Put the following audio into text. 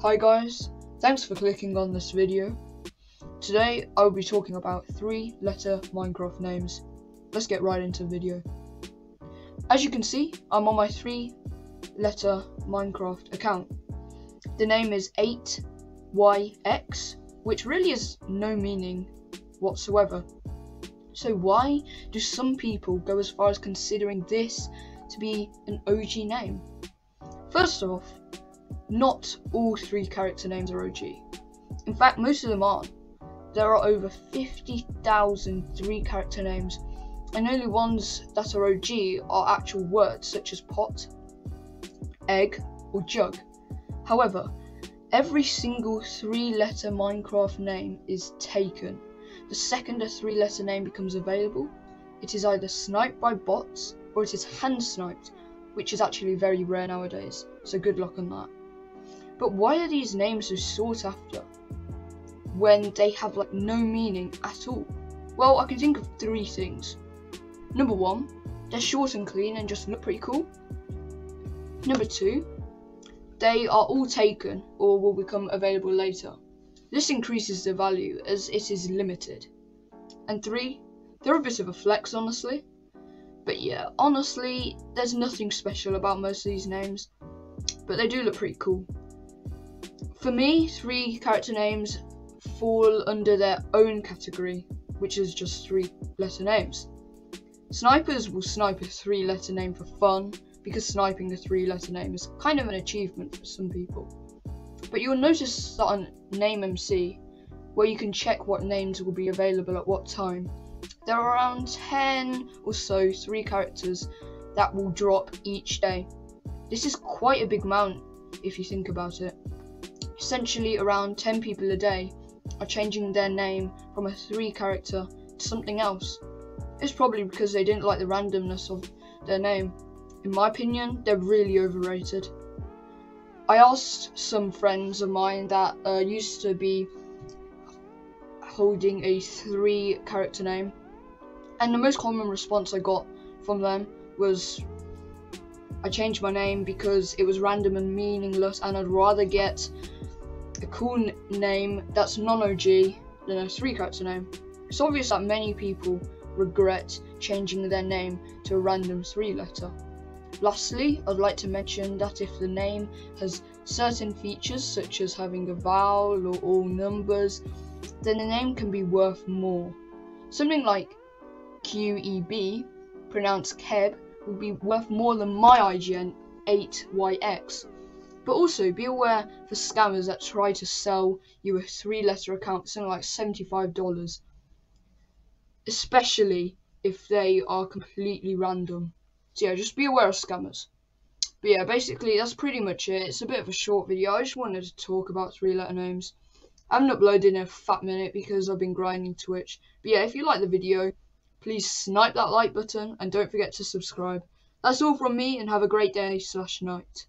Hi guys, thanks for clicking on this video. Today I will be talking about three letter Minecraft names. Let's get right into the video. As you can see, I'm on my three letter Minecraft account. The name is 8YX, which really has no meaning whatsoever. So why do some people go as far as considering this to be an OG name? First off, not all three character names are OG. In fact, most of them aren't. There are over 50,000 three character names, and only ones that are OG are actual words such as pot, egg, or jug. However, every single three letter Minecraft name is taken. The second a three letter name becomes available, it is either sniped by bots or it is hand sniped, which is actually very rare nowadays, so good luck on that. But why are these names so sought after when they have like no meaning at all? Well, I can think of three things. Number one, they're short and clean and just look pretty cool. Number two, they are all taken or will become available later. This increases the value as it is limited. And three, they're a bit of a flex honestly. But yeah, honestly, there's nothing special about most of these names, but they do look pretty cool. For me, three character names fall under their own category, which is just three letter names. Snipers will snipe a three letter name for fun, because sniping a three letter name is kind of an achievement for some people. But you'll notice that on NameMC, where you can check what names will be available at what time, there are around 10 or so three characters that will drop each day. This is quite a big amount if you think about it. Essentially, around 10 people a day are changing their name from a three character to something else. It's probably because they didn't like the randomness of their name. In my opinion, they're really overrated. I asked some friends of mine that uh, used to be holding a three character name, and the most common response I got from them was I changed my name because it was random and meaningless, and I'd rather get a cool name that's non OG than a three character name. It's obvious that many people regret changing their name to a random three letter. Lastly, I'd like to mention that if the name has certain features such as having a vowel or all numbers, then the name can be worth more. Something like QEB, pronounced Keb, would be worth more than my IGN 8YX. But also be aware for scammers that try to sell you a three letter account for something like $75, especially if they are completely random. So yeah, just be aware of scammers. But yeah, basically that's pretty much it. It's a bit of a short video. I just wanted to talk about three letter names. I haven't uploaded in a fat minute because I've been grinding Twitch. But yeah, if you like the video, please snipe that like button and don't forget to subscribe. That's all from me and have a great day slash night.